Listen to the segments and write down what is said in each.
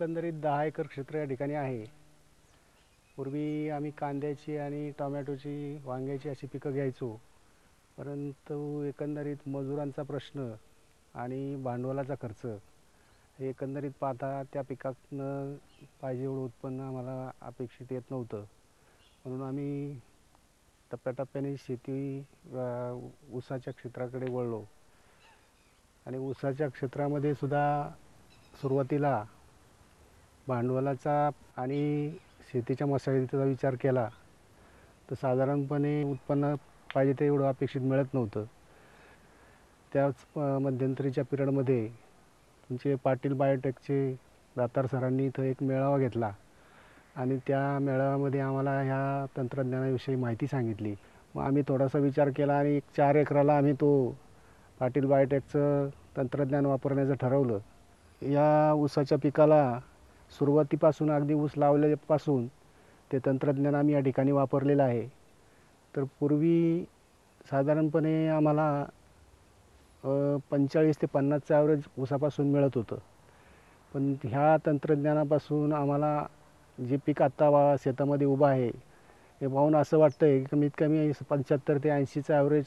एकंदरीत दहा एकर क्षेत्र या ठिकाणी आहे. पूर्वी आम्ही कांद्याची आणि टोमॅटोची वांग्याची अशी पिकं घ्यायचो. परंतु एकंदरीत मजुरांचा प्रश्न आणि भांडवलाचा खर्च हे एकंदरीत पाहता त्या पिकातनं पाहिजे एवढं उत्पन्न आम्हाला अपेक्षित येत नव्हतं. म्हणून आम्ही टप्प्याटप्प्याने शेती ऊसाच्या क्षेत्राकडे वळलो. आणि ऊसाच्या क्षेत्रामध्ये सुद्धा सुरुवातीला भांडवलाचा आणि शेतीच्या मशागतीचा विचार केला तर साधारणपणे उत्पन्न पाहिजे ते एवढं अपेक्षित मिळत नव्हतं. त्याच मध्यंतरीच्या पिरियडमध्ये तुमचे पाटील बायोटेकचे दातार सरांनी इथं एक मेळावा घेतला आणि त्या मेळाव्यामध्ये आम्हाला ह्या तंत्रज्ञानाविषयी माहिती सांगितली. मग आम्ही थोडासा विचार केला आणि एक चार एकराला आम्ही तो पाटील बायोटेकचं तंत्रज्ञान वापरण्याचं ठरवलं. या ऊसाच्या पिकाला सुरुवातीपासून अगदी ऊस लावल्यापासून ते तंत्रज्ञान आम्ही या ठिकाणी वापरलेलं आहे. तर पूर्वी साधारणपणे आम्हाला पंचेचाळीस ते पन्नासचं ॲव्हरेज ऊसापासून मिळत होतं. पण ह्या तंत्रज्ञानापासून आम्हाला जे पीक आत्ता वा शेतामध्ये उभं आहे हे पाहून असं वाटतं आहे की कमीत कमी पंच्याहत्तर ते ऐंशीचं ॲव्हरेज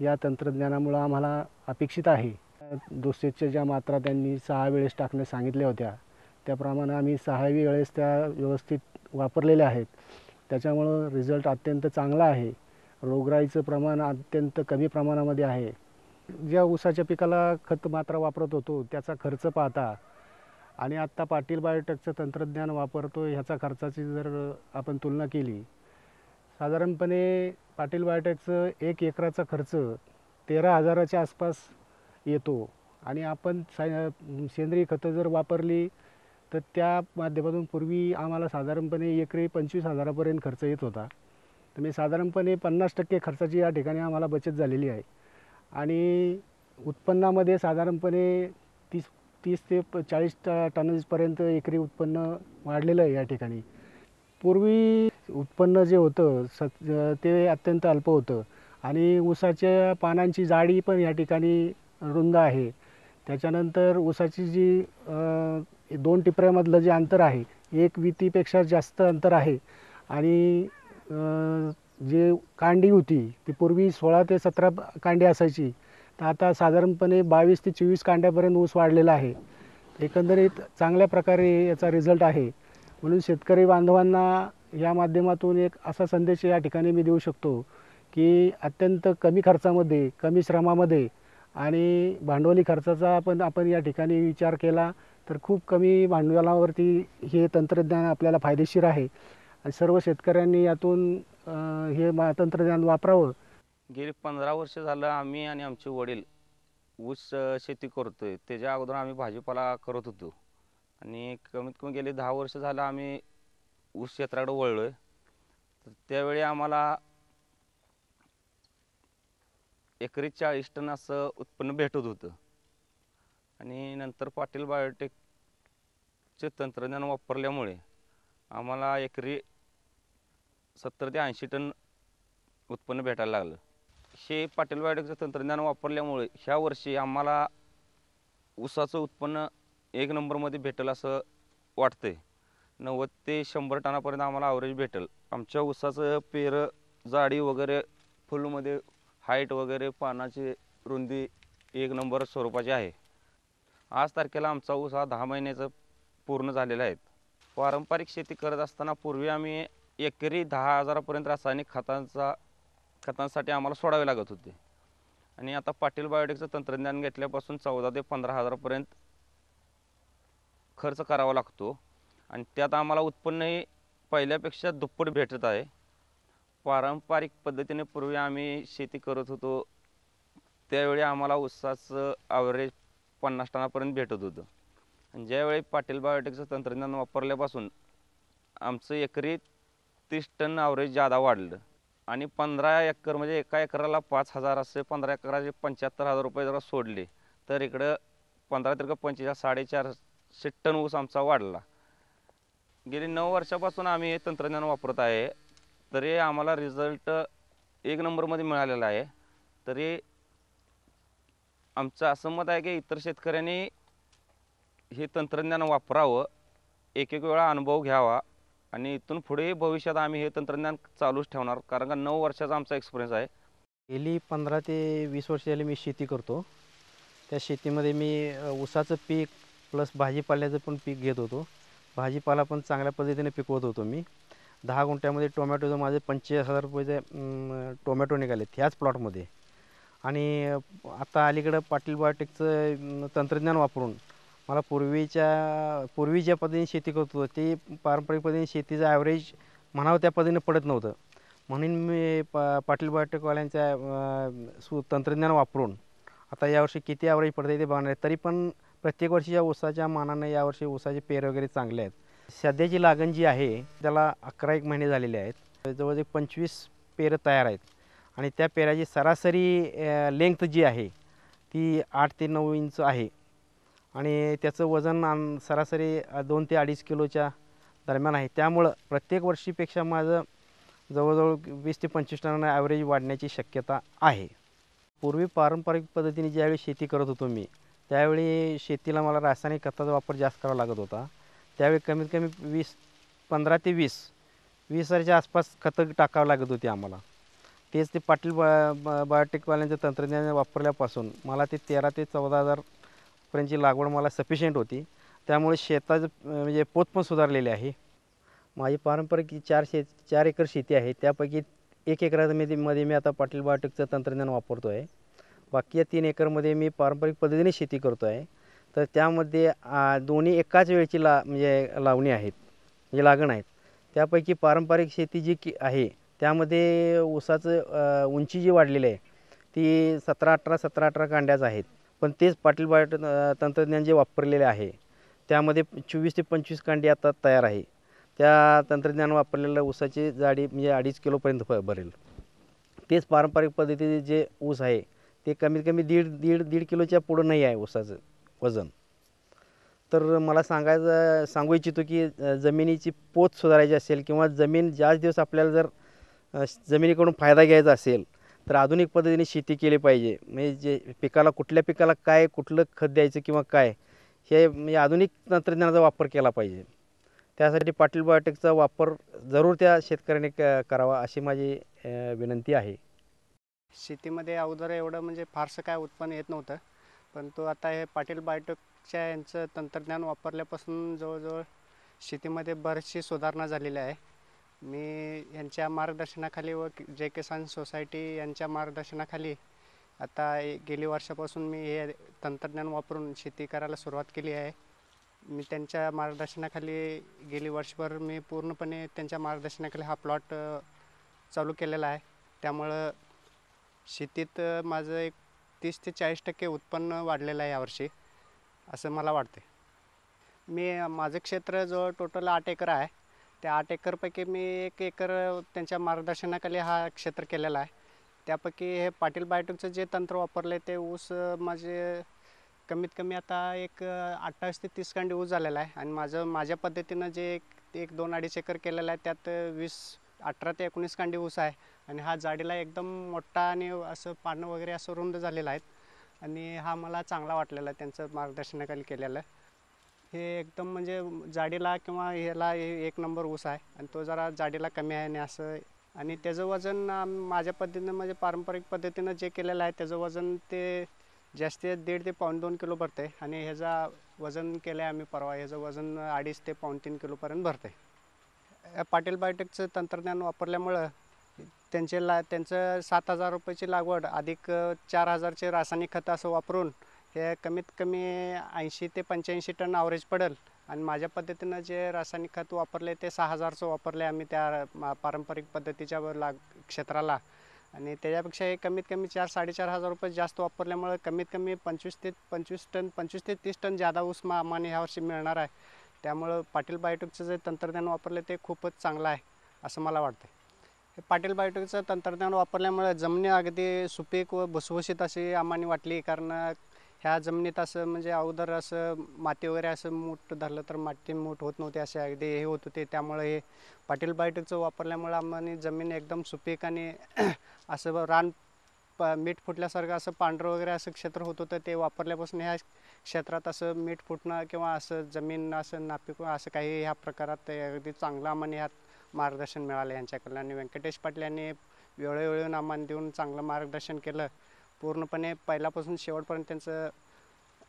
या तंत्रज्ञानामुळं आम्हाला अपेक्षित आहे. डोसेजच्या ज्या मात्रा त्यांनी सहा वेळेस टाकण्यास सांगितल्या होत्या त्याप्रमाणे आम्ही सहावी वेळेस त्या व्यवस्थित वापरलेल्या आहेत. त्याच्यामुळं रिझल्ट अत्यंत चांगला आहे. रोगराईचं प्रमाण अत्यंत कमी प्रमाणामध्ये आहे. ज्या ऊसाच्या पिकाला खत मात्रा वापरत होतो त्याचा खर्च पाहता आणि आत्ता पाटील बायोटेकचं तंत्रज्ञान वापरतो ह्याचा खर्चाची जर आपण तुलना केली साधारणपणे पाटील बायोटेकचं एक एकराचा खर्च तेरा हजाराच्या आसपास येतो. आणि आपण सा सेंद्रिय खतं जर वापरली तर त्या माध्यमातून पूर्वी आम्हाला साधारणपणे एकरी पंचवीस हजारापर्यंत खर्च येत होता. तर मी साधारणपणे पन्नास टक्के खर्चाची या ठिकाणी आम्हाला बचत झालेली आहे. आणि उत्पन्नामध्ये साधारणपणे तीस तीस ते प चाळीस ट एकरी उत्पन्न वाढलेलं आहे या ठिकाणी. पूर्वी उत्पन्न जे होतं स ते अत्यंत अल्प होतं. आणि ऊसाच्या पानांची जाडी पण या ठिकाणी रुंद आहे. त्याच्यानंतर ऊसाची जी दोन टिपऱ्यामधलं जे अंतर आहे एक वितीपेक्षा जास्त अंतर आहे आणि जे कांडी होती ती पूर्वी सोळा ते सतरा कांडी असायची तर आता साधारणपणे बावीस ते चोवीस कांड्यापर्यंत ऊस वाढलेला आहे. एकंदरीत चांगल्या प्रकारे याचा रिझल्ट आहे. म्हणून शेतकरी बांधवांना या माध्यमातून एक असा संदेश या ठिकाणी मी देऊ शकतो की अत्यंत कमी खर्चामध्ये कमी श्रमामध्ये आणि भांडवली खर्चाचा पण आपण या ठिकाणी विचार केला तर खूप कमी भांडवलावरती हे तंत्रज्ञान आपल्याला फायदेशीर आहे. आणि सर्व शेतकऱ्यांनी यातून हे मा तंत्रज्ञान वापरावं. गेली पंधरा वर्ष झालं आम्ही आणि आमचे वडील ऊस शेती करतोय. त्याच्या अगोदर आम्ही भाजीपाला करत होतो. आणि कमीत कमी गेले दहा वर्ष झालं आम्ही ऊस क्षेत्राकडे वळलोय. तर त्यावेळी आम्हाला एकरी चाळीस टन असं उत्पन्न भेटत होतं. आणि नंतर पाटील बायोटेकचे तंत्रज्ञान वापरल्यामुळे आम्हाला एकरी सत्तर ते ऐंशी टन उत्पन्न भेटायला लागलं. हे पाटील बायोटेकचं तंत्रज्ञान वापरल्यामुळे ह्या वर्षी आम्हाला ऊसाचं उत्पन्न एक नंबरमध्ये भेटेल असं वाटतंय. नव्वद ते शंभर टनापर्यंत आम्हाला ॲव्हरेज भेटेल. आमच्या ऊसाचं पेरं जाडी वगैरे फुलमध्ये हाईट वगैरे पानाची रुंदी एक नंबर स्वरूपाची आहे. आज तारखेला आमचा ऊस हा दहा महिन्याचं पूर्ण झालेला आहे. पारंपरिक शेती करत असताना पूर्वी आम्ही एकरी दहा हजारापर्यंत रासायनिक खतांचा खतांसाठी आम्हाला सोडावे लागत होते. आणि आता पाटील बायोटेकचं तंत्रज्ञान घेतल्यापासून चौदा ते पंधरा हजारापर्यंत खर्च करावा लागतो. आणि त्यात आम्हाला उत्पन्नही पहिल्यापेक्षा दुप्पट भेटत आहे. पारंपरिक पद्धतीने पूर्वी आम्ही शेती करत होतो. त्यावेळी आम्हाला ऊसाचं ॲव्हरेज पन्नास टनापर्यंत भेटत होतं. आणि ज्यावेळी पाटील बायोटेकचं तंत्रज्ञान वापरल्यापासून आमचं एकरी तीस टन ॲव्हरेज जादा वाढलं. आणि पंधरा एकर म्हणजे एका एकराला पाच हजार असे पंधरा एकराचे पंच्याहत्तर हजार रुपये जरा सोडले. तर इकडं पंधरा तिरकं पंचेचाळीस साडेचारशे टन ऊस आमचा वाढला. गेली नऊ वर्षापासून आम्ही हे तंत्रज्ञान वापरत आहे. तरी आम्हाला रिझल्ट एक नंबरमध्ये मिळालेला आहे. तरी आमचं असं मत आहे की इतर शेतकऱ्यांनी हे तंत्रज्ञान वापरावं एक एक वेळा अनुभव घ्यावा आणि इथून पुढे भविष्यात आम्ही हे तंत्रज्ञान चालूच ठेवणार. कारण का नऊ वर्षाचा आमचा एक्सपिरियन्स आहे. गेली पंधरा ते वीस वर्ष झाली मी शेती करतो. त्या शेतीमध्ये मी ऊसाचं पीक प्लस भाजीपाल्याचं पण पीक घेत होतो. भाजीपाला पण चांगल्या पद्धतीने पिकवत होतो मी. दहा गुंठ्यामध्ये टोमॅटोचं माझे पंचेचाळीस हजार रुपयेचे टोमॅटो निघाले ह्याच प्लॉटमध्ये आणि आता अलीकडं पाटील बायोटेकचं तंत्रज्ञान वापरून मला पूर्वीच्या पूर्वी ज्या पद्धतीने शेती करत होतो ते पारंपरिक पद्धतीने शेतीचं ॲव्हरेज म्हणावं त्या पद्धतीने पडत नव्हतं. म्हणून मी पा पाटील बायोटेकवाल्यांच्या सु तंत्रज्ञान वापरून आता यावर्षी किती ॲव्हरेज पडते ते बघणार आहे. तरी पण प्रत्येक वर्षीच्या ऊसाच्या मानाने यावर्षी ऊसाचे पेर वगैरे चांगले आहेत. सध्याची लागण जी आहे त्याला अकरा एक महिने झालेले आहेत. जवळजवळ पंचवीस पेरं तयार आहेत. आणि त्या पेराची सरासरी लेंथ जी आहे ती आठ ते नऊ इंच आहे. आणि त्याचं वजन आम- सरासरी दोन ते अडीच किलोच्या दरम्यान आहे. त्यामुळं प्रत्येक वर्षीपेक्षा माझं जवळजवळ वीस ते पंचवीस टनानं ॲव्हरेज वाढण्याची शक्यता आहे. पूर्वी पारंपरिक पद्धतीने ज्यावेळी शेती करत होतो मी त्यावेळी शेतीला मला रासायनिक खताचा वापर जास्त करावा लागत होता. त्यावेळी कमीत कमी वीस पंधरा ते वीस वीस हजारच्या आसपास खतं टाकावं लागत होती आम्हाला. तेच ते पाटील बा बायोटेकवाल्यांचं तंत्रज्ञान वापरल्यापासून मला ते तेरा ते चौदा हजारपर्यंतची लागवड मला सफिशियंट होती. त्यामुळे शेताचं म्हणजे पोत पण सुधारलेले आहे. माझी पारंपरिक चार शेत चार एकर शेती आहे त्यापैकी एक एकरामध्ये मध्ये मी आता पाटील बायोटेकचं तंत्रज्ञान वापरतो आहे बाकी या तीन एकरमध्ये मी पारंपरिक पद्धतीने शेती करतो आहे तर त्यामध्ये दोन्ही एकाच वेळची ला म्हणजे लावणी आहेत म्हणजे लागण आहेत. त्यापैकी पारंपरिक शेती जी की आहे त्यामध्ये ऊसाचं उंची जी वाढलेली आहे ती सतरा अठरा सतरा अठरा कांड्याच आहेत. पण तेच पाटील पाट तंत्रज्ञान जे वापरलेले आहे त्यामध्ये चोवीस ते पंचवीस कांडी आता तयार आहे. त्या तंत्रज्ञान वापरलेलं ऊसाची जाडी म्हणजे अडीच किलोपर्यंत भरेल. तेच पारंपरिक पद्धतीचे जे ऊस आहे ते कमीत कमी दीड दीड दीड किलोच्या पुढं नाही आहे ऊसाचं. वजन. तर मला सांगायचं सांगू इच्छितो की जमिनीची पोत सुधारायची असेल किंवा जमीन जास्त दिवस आपल्याला जर जमिनीकडून फायदा घ्यायचा असेल तर आधुनिक पद्धतीने शेती केली पाहिजे. म्हणजे जे पिकाला कुठल्या पिकाला काय कुठलं खत द्यायचं किंवा काय हे म्हणजे आधुनिक तंत्रज्ञानाचा वापर केला पाहिजे. त्यासाठी पाटील बायोटेकचा वापर जरूर त्या शेतकऱ्याने क करावा अशी माझी विनंती आहे. शेतीमध्ये अगोदर एवढं म्हणजे फारसं काय उत्पन्न येत नव्हतं. पण तो आता हे पाटील बायोटेकच्या यांचं तंत्रज्ञान वापरल्यापासून जवळजवळ शेतीमध्ये बरीचशी सुधारणा झालेली आहे. मी यांच्या मार्गदर्शनाखाली व जे जय किसान सोसायटी यांच्या मार्गदर्शनाखाली आता गेली वर्षापासून मी हे तंत्रज्ञान वापरून शेती करायला सुरुवात केली आहे. मी त्यांच्या मार्गदर्शनाखाली गेली वर्षभर मी पूर्णपणे त्यांच्या मार्गदर्शनाखाली हा प्लॉट चालू केलेला आहे. त्यामुळं शेतीत माझं एक तीस ते चाळीस टक्के उत्पन्न वाढलेलं आहे यावर्षी असं मला वाटते मी माझं क्षेत्र जो टोटल आठ एकर आहे त्या आठ एकरपैकी मी एक एकर त्यांच्या मार्गदर्शनाखाली हा क्षेत्र केलेला आहे. त्यापैकी हे पाटील बायोटेकचं जे तंत्र वापरलं आहे ते ऊस माझे कमीत कमी आता एक अठ्ठावीस ते तीस कांडी ऊस झालेला आहे. आणि माझं माझ्या पद्धतीनं जे एक एक दोन अडीच एकर केलेलं आहे त्यात वीस अठरा ते एकोणीस कांडी ऊस आहे. आणि हा जाडीला एकदम मोठा आणि असं पानं वगैरे असं रुंद झालेलं आहेत. आणि हा मला चांगला वाटलेला आहे त्यांचं मार्गदर्शनाखाली केलेलं. हे एकदम म्हणजे जाडीला किंवा ह्याला हे एक नंबर ऊस आहे आणि तो जरा जाडीला कमी आहे आणि असं आणि त्याचं वजन माझ्या पद्धतीनं म्हणजे पारंपरिक पद्धतीनं जे केलेलं आहे त्याचं वजन ते जास्तीत दीड ते पाऊण दोन किलो भरते आणि ह्याचा वजन केलं आहे आम्ही परवा. ह्याचं वजन अडीच ते पाऊण तीन किलोपर्यंत भरते पाटील बायोटेकचं तंत्रज्ञान वापरल्यामुळं त्यांचे ला त्यांचं सात हजार रुपयाची लागवड अधिक चार हजारचे रासायनिक खतं असं वापरून हे कमीत कमी ऐंशी ते पंच्याऐंशी टन ॲव्हरेज पडेल. आणि माझ्या पद्धतीनं जे रासायनिक खत वापरले ते सहा हजारचं वापरले आम्ही त्या पारंपरिक पद्धतीच्या लाग क्षेत्राला. आणि त्याच्यापेक्षा हे कमीत कमी चार साडेचार हजार रुपये जास्त वापरल्यामुळे कमीत कमी पंचवीस ते पंचवीस टन पंचवीस ते तीस टन जादा ऊस मा आम्हाला ह्यावर्षी मिळणार आहे. त्यामुळं पाटील बायोटेकचं जे तंत्रज्ञान वापरले ते खूपच चांगलं आहे असं मला वाटतं हे पाटील बायोटेकचं तंत्रज्ञान वापरल्यामुळे जमिनी अगदी सुपीक व भुसभुशीत अशी आम्हाला वाटली कारण ह्या जमिनीत असं म्हणजे अगोदर असं माती वगैरे असं मूठ धरलं तर माती मूठ होत नव्हती असे अगदी हे होत होते. त्यामुळे हे पाटील बायोटेकचं वापरल्यामुळे आम्हाला जमीन एकदम सुपीक आणि असं रान प मीठ फुटल्यासारखं असं पांढरं वगैरे असं क्षेत्र होत होतं ते वापरल्यापासून ह्या क्षेत्रात असं मीठ फुटणं किंवा असं जमीन असं नापिक असं काही ह्या प्रकारात अगदी चांगलं आम्हाला ह्यात मार्गदर्शन मिळालं यांच्याकडलं आणि व्यंकटेश पाटील यांनी वेळोवेळी आम्हाला देऊन चांगलं मार्गदर्शन केलं. पूर्णपणे पहिल्यापासून शेवटपर्यंत त्यांचं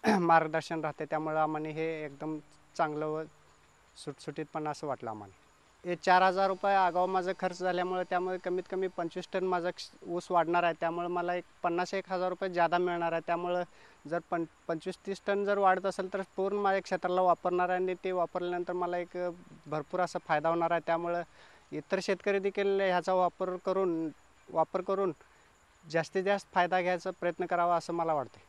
मार्गदर्शन राहते त्यामुळं आम्हाला हे एकदम चांगलं व सुटसुटीतपणा असं वाटलं आम्हाला. हे चार हजार रुपये आगाऊ माझा खर्च झाल्यामुळे त्यामुळे कमीत कमी पंचवीस टन माझा ऊस वाढणार आहे. त्यामुळे मला एक पन्नास एक हजार रुपये जादा मिळणार आहे. त्यामुळं जर पं पंचवीस तीस टन जर वाढत असेल तर पूर्ण माझ्या क्षेत्राला वापरणार आहे आणि ते वापरल्यानंतर मला एक भरपूर असा फायदा होणार आहे. त्यामुळं इतर शेतकरी देखील ह्याचा वापर करून वापर करून जास्तीत जास्त फायदा घ्यायचा प्रयत्न करावा असं मला वाटते